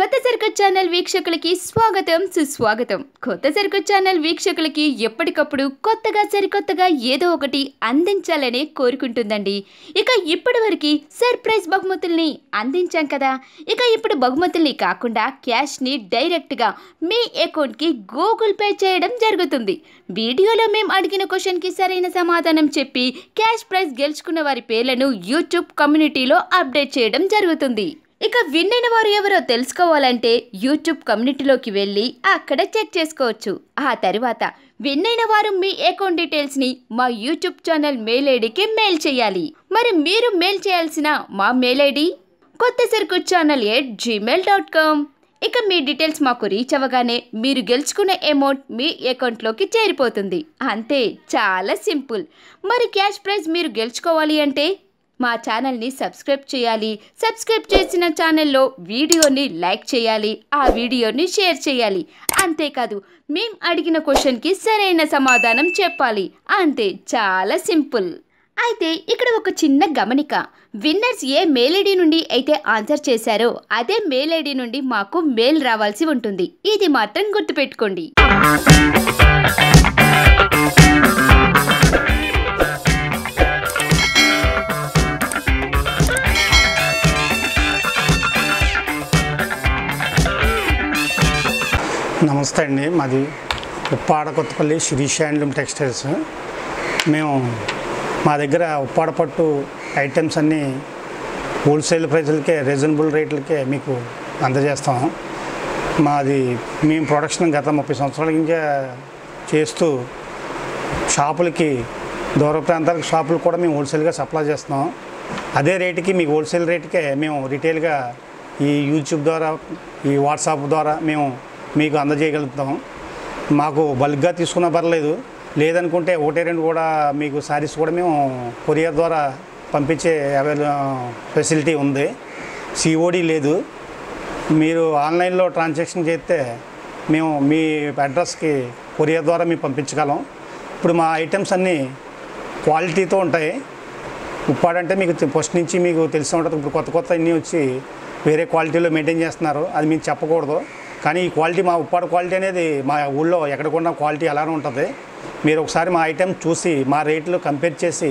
కొత్త circuit channel వీక్షకులకి స్వాగతం సుస్వాగతం. కొత్త సర్కట్ ఛానల్ వీక్షకులకి ఎప్పటికప్పుడు కొత్తగా సరికొత్తగా ఏదో ఒకటి అందించాలనే కోరుకుంటుందండి. ఇక ఇప్పటివరకు సర్ప్రైజ్ బహుమతుల్ని అందించాం కదా. ఇక ఇప్పుడు బహుమతుల్ని కాకుండా క్యాష్ని డైరెక్ట్గా మీ అకౌంట్కి గూగుల్ పే చేయడం జరుగుతుంది. వీడియోలో మేము అడిగిన క్వశ్చన్కి సరైన సమాధానం చెప్పి క్యాష్ ప్రైజ్ గెలుచుకున్న వారి పేర్లను యూట్యూబ్ కమ్యూనిటీలో అప్డేట్ చేయడం జరుగుతుంది. ఇక విన్ అయిన వారు ఎవరో తెలుసుకోవాలంటే యూట్యూబ్ కమ్యూనిటీలోకి వెళ్ళి అక్కడ చెక్ చేసుకోవచ్చు. ఆ తర్వాత విన్ అయిన వారు మీ అకౌంట్ డీటెయిల్స్ని మా యూట్యూబ్ ఛానల్ మెయిల్ ఐడికి మెయిల్ చేయాలి. మరి మీరు మెయిల్ చేయాల్సిన మా మెయిల్ ఐడి? కొత్త సరుకు channel at Gmail dot com. ఇక మీ డీటెయిల్స్ మాకు రీచ్ అవ్వగానే మీరు గెలుచుకునే అమౌంట్ మీ అకౌంట్లోకి చేరిపోతుంది. అంతే చాలా సింపుల్. మరి క్యాష్ ప్రైజ్ మీరు గెలుచుకోవాలి అంటే? మా ఛానల్ని సబ్స్క్రైబ్ చేయాలి. సబ్స్క్రైబ్ చేసిన ఛానల్లో వీడియోని లైక్ చేయాలి. ఆ వీడియోని షేర్ చేయాలి. అంతేకాదు మేం అడిగిన క్వశ్చన్కి సరైన సమాధానం చెప్పాలి. అంతే చాలా సింపుల్. అయితే ఇక్కడ ఒక చిన్న గమనిక. విన్నర్స్ ఏ మెయిల్ ఐడి నుండి అయితే ఆన్సర్ చేశారో అదే మెయిల్ ఐడి నుండి మాకు మెయిల్ రావాల్సి ఉంటుంది. ఇది మాత్రం గుర్తుపెట్టుకోండి. నమస్తే అండి. మాది ఉప్పాడ కొత్తపల్లి శిరీష్ హ్యాండ్లూమ్ టెక్స్టైల్స్. మేము మా దగ్గర ఉప్పాడ పట్టు ఐటమ్స్ అన్నీ హోల్సేల్ ప్రైజులకే రీజనబుల్ రేట్లకే మీకు అందజేస్తాం. మాది మేము ప్రొడక్షన్ గత ముప్పై సంవత్సరాల నుంచి చేస్తూ షాపులకి దూర ప్రాంతాలకు షాపులు కూడా మేము హోల్సేల్గా సప్లై చేస్తున్నాం. అదే రేటుకి మీకు హోల్సేల్ రేటుకే మేము రిటైల్గా ఈ యూట్యూబ్ ద్వారా ఈ వాట్సాప్ ద్వారా మేము మీకు అందజేయగలుగుతాం. మాకు బల్క్గా తీసుకున్నా పర్లేదు. లేదనుకుంటే ఒకటే రెండు కూడా మీకు శారీస్ కూడా మేము కొరియర్ ద్వారా పంపించే అవైల ఫెసిలిటీ ఉంది. సిఓడి లేదు. మీరు ఆన్లైన్లో ట్రాన్సాక్షన్ చేస్తే మేము మీ అడ్రస్కి కొరియర్ ద్వారా మేము పంపించగలం. ఇప్పుడు మా ఐటమ్స్ అన్నీ క్వాలిటీతో ఉంటాయి. ఉప్పాడంటే మీకు ఫస్ట్ నుంచి మీకు తెలిసి ఉంటుంది. ఇప్పుడు కొత్త కొత్త అన్నీ వచ్చి వేరే క్వాలిటీలో మెయింటైన్ చేస్తున్నారు. అది మీకు చెప్పకూడదు. కానీ ఈ క్వాలిటీ మా ఉప్పాడు క్వాలిటీ అనేది మా ఊళ్ళో ఎక్కడికున్న క్వాలిటీ అలానే ఉంటుంది. మీరు ఒకసారి మా ఐటెం చూసి మా రేట్లు కంపేర్ చేసి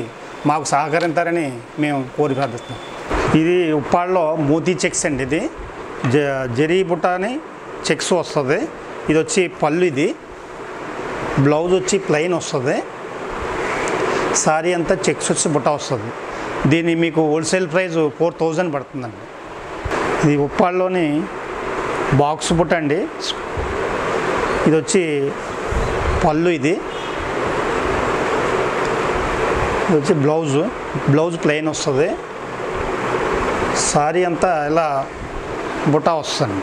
మాకు సహకరిస్తారని మేము కోరి ప్రార్థిస్తాం ఇది ఉప్పాడులో మోతీ చెక్స్ అండి ఇది. జ జరీ బుట్ట అని చెక్స్ వస్తుంది. ఇది వచ్చి పళ్ళు ఇది. బ్లౌజ్ వచ్చి ప్లెయిన్ వస్తుంది. సారీ అంతా చెక్స్ వచ్చి బుట్ట వస్తుంది. దీన్ని మీకు హోల్సేల్ ప్రైస్ ఫోర్ థౌజండ్ పడుతుందండి. ఇది ఉప్పాడులోని బాక్స్ బుట్ట అండి ఇది వచ్చి పళ్ళు ఇది. ఇది వచ్చి బ్లౌజ్. బ్లౌజ్ ప్లెయిన్ వస్తుంది. సారీ అంతా ఇలా బుట్ట వస్తుంది.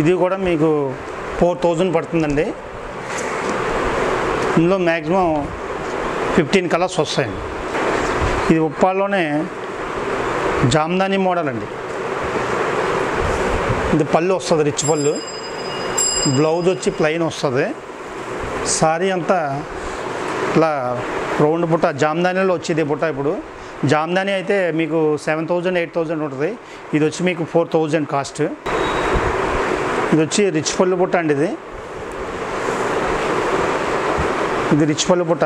ఇది కూడా మీకు ఫోర్ థౌజండ్ పడుతుందండి. ఇందులో మ్యాక్సిమం ఫిఫ్టీన్ కలర్స్ వస్తాయండి. ఇది ఉప్పాల్లోనే జామ్దాని మోడల్ అండి. ఇది పళ్ళు వస్తుంది రిచ్ పళ్ళు. బ్లౌజ్ వచ్చి ప్లెయిన్ వస్తుంది. సారీ అంతా ఇట్లా రౌండ్ బుట్ట జామ్దానిలో వచ్చేది బుట్ట ఇప్పుడు. జామ్దాని అయితే మీకు సెవెన్ థౌజండ్ ఎయిట్ థౌజండ్ ఉంటుంది. ఇది వచ్చి మీకు ఫోర్ థౌజండ్ కాస్ట్. ఇది వచ్చి రిచ్ పళ్ళు బుట్ట అండి ఇది. ఇది రిచ్ పళ్ళు బుట్ట.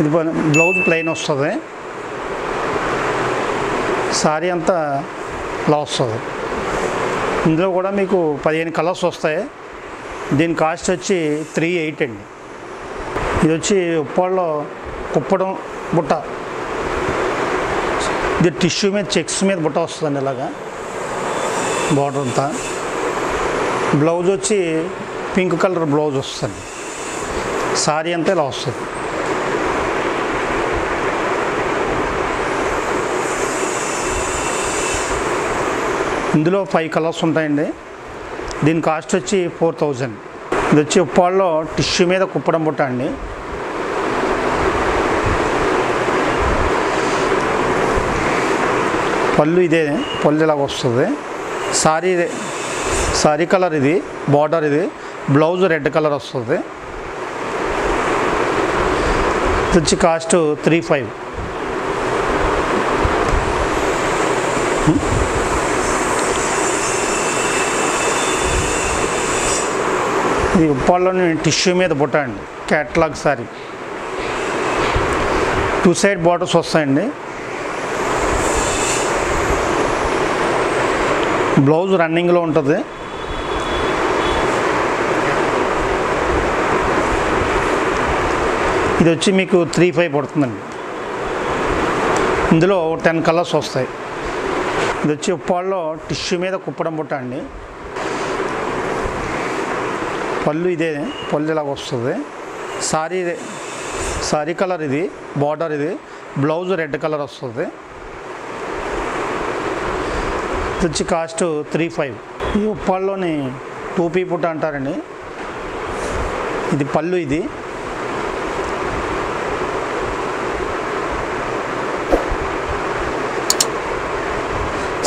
ఇది బ్లౌజ్ ప్లెయిన్ వస్తుంది. శారీ అంతా ఇలా వస్తుంది. ఇందులో కూడా మీకు పదిహేను కలర్స్ వస్తాయి. దీని కాస్ట్ వచ్చి త్రీ ఎయిట్ అండి. ఇది వచ్చి ఉప్పాళ్ళలో కుప్పడం బుట్ట. ఇది టిష్యూ మీద చెక్స్ మీద బుట్ట వస్తుందండి ఇలాగా. బార్డర్ అంతా. బ్లౌజ్ వచ్చి పింక్ కలర్ బ్లౌజ్ వస్తుంది సారీ అంతా ఇలా వస్తుంది. ఇందులో ఫైవ్ కలర్స్ ఉంటాయండి. దీని కాస్ట్ వచ్చి ఫోర్ థౌజండ్ ఇది వచ్చి ఉప్పాళ్ళలో టిష్యూ మీద కుప్పడం బుట్ట అండి. పళ్ళు ఇదే పళ్ళు ఇలాగ వస్తుంది. సారీ సారీ కలర్ ఇది బార్డర్ ఇది బ్లౌజ్ రెడ్ కలర్ వస్తుంది. ఇది వచ్చి కాస్ట్ త్రీ ఫైవ్ ఇది ఉప్పాల్లోని టిష్యూ మీద బుట్ట అండి catalogue sari. Two side borders వస్తాయండి. బ్లౌజ్ రన్నింగ్లో ఉంటుంది. ఇది వచ్చి మీకు త్రీ ఫైవ్ పడుతుందండి. ఇందులో టెన్ కలర్స్ వస్తాయి. ఇది వచ్చి ఉప్పాల్లో టిష్యూ మీద కుప్పడం బుట్ట అండి పళ్ళు ఇదే పళ్ళు ఇలాగ వస్తుంది. సారీ సారీ కలర్ ఇది బార్డర్ ఇది బ్లౌజ్ రెడ్ కలర్ వస్తుంది. వచ్చి కాస్ట్ త్రీ ఫైవ్. ఈ ఉప్పాల్లోని టూ పీ పుట్ట అంటారండి. ఇది పళ్ళు ఇది.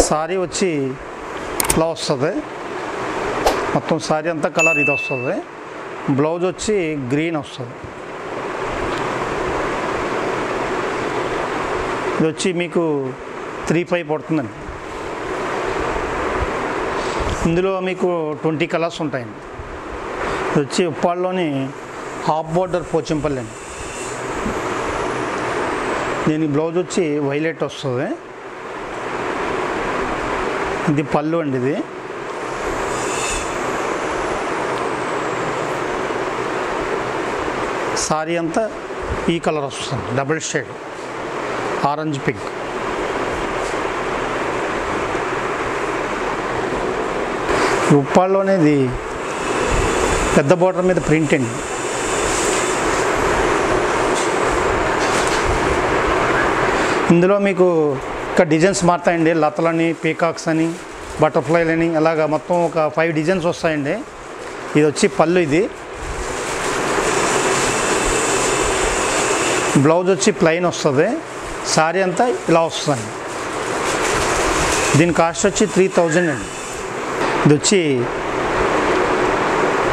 సారీ వచ్చి ఇలా వస్తుంది. మొత్తం సారీ అంతా కలర్ ఇది వస్తుంది. బ్లౌజ్ వచ్చి గ్రీన్ వస్తుంది. ఇది వచ్చి మీకు త్రీ ఫైవ్ పడుతుందండి. ఇందులో మీకు ట్వంటీ కలర్స్ ఉంటాయండి. ఇది వచ్చి ఉప్పాళ్ళలోని హాఫ్ బోర్డర్ పోచింపల్లి అండి దీని బ్లౌజ్ వచ్చి వైలెట్ వస్తుంది. ఇది పళ్ళు అండి ఇది. సారీ అంతా ఈ కలర్ వస్తుంది. డబుల్ షేడ్ ఆరెంజ్ పింక్ ఉప్పాల్లోనే అనేది పెద్ద బోర్డర్ మీద ప్రింట్ అండి. ఇందులో మీకు ఇంకా డిజైన్స్ మారుతాయండి. లతలని పీకాక్స్ అని బటర్ఫ్లైలని అలాగా మొత్తం ఒక ఫైవ్ డిజైన్స్ వస్తాయండి. ఇది వచ్చి పళ్ళు ఇది. బ్లౌజ్ వచ్చి ప్లెయిన్ వస్తుంది. శారీ అంతా ఇలా వస్తుంది దీని కాస్ట్ వచ్చి త్రీ థౌజండ్ అండి. ఇది వచ్చి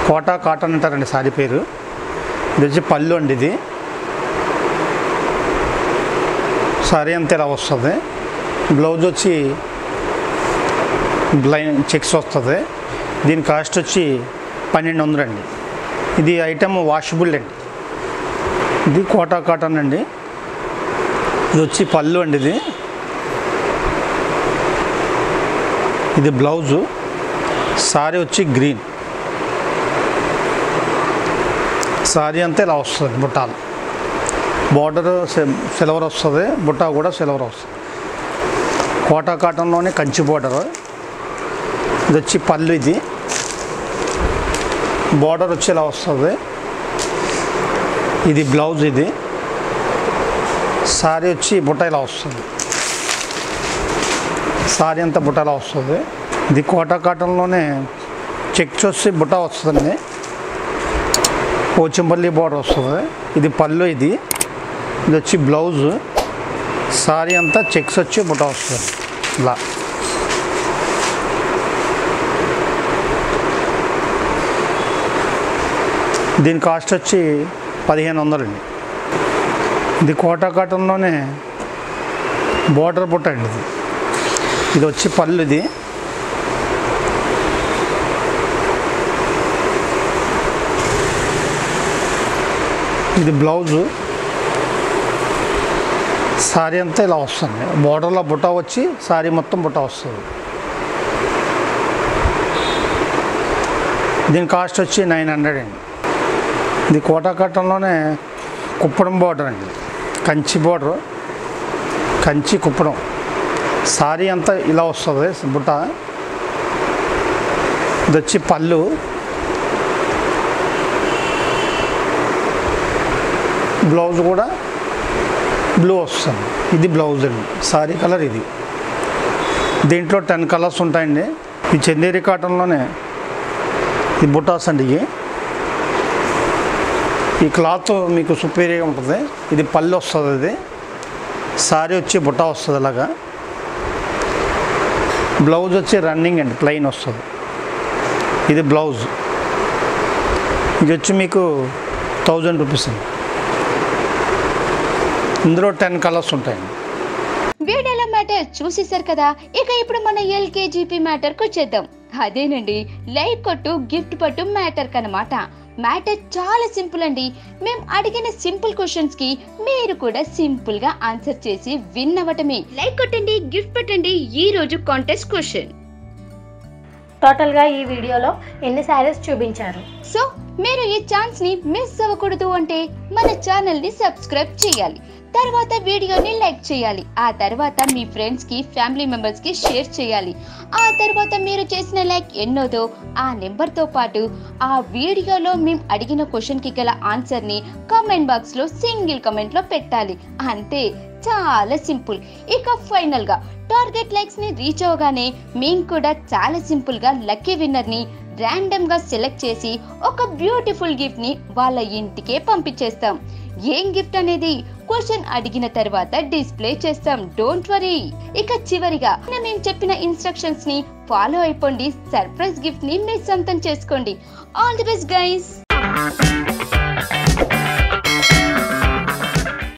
కోటా కాటన్ అంటారండి శారీ పేరు. ఇది వచ్చి పళ్ళు అండి ఇది. శారీ అంతా ఇలా వస్తుంది. బ్లౌజ్ వచ్చి బ్లైన్ చెక్స్ వస్తుంది. దీని కాస్ట్ వచ్చి పన్నెండు వందలు అండి ఇది ఐటమ్ వాషబుల్ అండి. ఇది కోటా కాటన్ అండి. ఇది వచ్చి పళ్ళు అండి ఇది. ఇది బ్లౌజు. సారీ వచ్చి గ్రీన్. సారీ అంతా ఇలా వస్తుంది బుట్టాలు బార్డర్ సిల్వర్ వస్తుంది బుట్ట కూడా సిల్వర్ వస్తుంది. కోటా కాటన్లోనే కంచి బార్డర్. ఇది వచ్చి పళ్ళు ఇది. బార్డర్ వచ్చి ఇలా వస్తుంది. ఇది బ్లౌజ్ ఇది. సారీ వచ్చి బుట్ట ఇలా వస్తుంది. సారీ అంతా బుట్ట వస్తుంది. ఇది కోటా కాటన్లోనే చెక్స్ వచ్చి బుట్ట వస్తుంది. పోచంపల్లి బార్డర్ వస్తుంది. ఇది పళ్ళు ఇది. ఇది వచ్చి బ్లౌజ్. సారీ అంతా చెక్స్ వచ్చి బుట్ట వస్తుంది. ఇలా. దీని కాస్ట్ వచ్చి పదిహేను వందలండి ఇది కోటా కాటన్లోనే బోర్డర్ బుట్ట అండి ఇది. ఇది వచ్చి పళ్ళు ఇది. ఇది బ్లౌజు. సారీ అంతా ఇలా వస్తుంది. బోర్డర్లో బుట్ట వచ్చి సారీ మొత్తం బుట్ట వస్తుంది. దీని కాస్ట్ వచ్చి నైన్ హండ్రెడ్ అండి. ఇది కోటాకట్టంలోనే కుప్పడం బోర్డర్ అండి. కంచి బోర్డర్ కంచి కుప్పడం. సారీ అంతా ఇలా వస్తుంది బుట్ట. ఇది వచ్చి పళ్ళు. బ్లౌజ్ కూడా బ్లూ వస్తుంది. ఇది బ్లౌజ్ అండి. సారీ కలర్ ఇది. దీంట్లో టెన్ కలర్స్ ఉంటాయండి. ఈ చందేరి కాటన్లోనే ఈ బుటాస్ అండి ఇవి. ఈ క్లాత్ మీకు సుపీరియర్గా ఉంటుంది. ఇది పళ్ళు వస్తుంది ఇది. సారీ వచ్చి బుట్ట వస్తుంది అలాగా. బ్లౌజ్ వచ్చి రన్నింగ్ అండి ప్లెయిన్ వస్తుంది. ఇది బ్లౌజ్ ఇది వచ్చి మీకు థౌజండ్ రూపీస్ అండి. ఇందులో టెన్ కలర్స్ ఉంటాయండి. వీడియోలో మ్యాటర్ చూసేశారు కదా? ఇక ఇప్పుడు మన ఎల్కేజీపీ మ్యాటర్కి వచ్చేద్దాం. అదేనండి లైక్ కొట్టు గిఫ్ట్ పట్టు మ్యాటర్ కనమాట మ్యాటర్ చాలా సింపుల్ అండి. మేము అడిగిన సింపుల్ క్వశ్చన్స్కి మీరు కూడా సింపుల్గా ఆన్సర్ చేసి విన్ అవ్వటమే. లైక్ కొట్టండి గిఫ్ట్ పెట్టండి ఈ రోజు కాంటెస్ట్ క్వశ్చన్. టోటల్గా ఈ వీడియోలో ఎన్ని శారీస్ చూపించారు? సో మీరు ఈ ఛాన్స్ని మిస్ అవ్వకూడదు అంటే మన ఛానల్ని సబ్స్క్రైబ్ చేయాలి. తర్వాత వీడియోని లైక్ చేయాలి. ఆ తర్వాత మీ ఫ్రెండ్స్కి ఫ్యామిలీ మెంబర్స్కి షేర్ చేయాలి. ఆ తర్వాత మీరు చేసిన లైక్ ఎన్నోదో ఆ నెంబర్తో పాటు ఆ వీడియోలో మేము అడిగిన క్వశ్చన్కి గల ఆన్సర్ని కమెంట్ కామెంట్ సింగిల్ కమెంట్లో పెట్టాలి. అంతే. చాలా సింపుల్. ఇక ఫైనల్గా టార్గెట్ లైక్స్ని రీచ్ అవగానే మేము కూడా చాలా సింపుల్గా లక్కీ విన్నర్ని ర్యాండమ్గా ర్యాండమ్గా సెలెక్ట్ చేసి ఒక బ్యూటిఫుల్ గిఫ్ట్ని వాళ్ళ ఇంటికే పంపించేస్తాం. ఏం గిఫ్ట్ అనేది? క్వశ్చన్ అడిగిన తర్వాత డిస్ప్లే చేస్తాం. డోంట్ వరీ ఇక చివరిగా మేము చెప్పిన ఇన్స్ట్రక్షన్స్ని ఫాలో అయిపోండి. సర్ప్రైజ్ గిఫ్ట్ని మీ సొంతం చేసుకోండి. All the best guys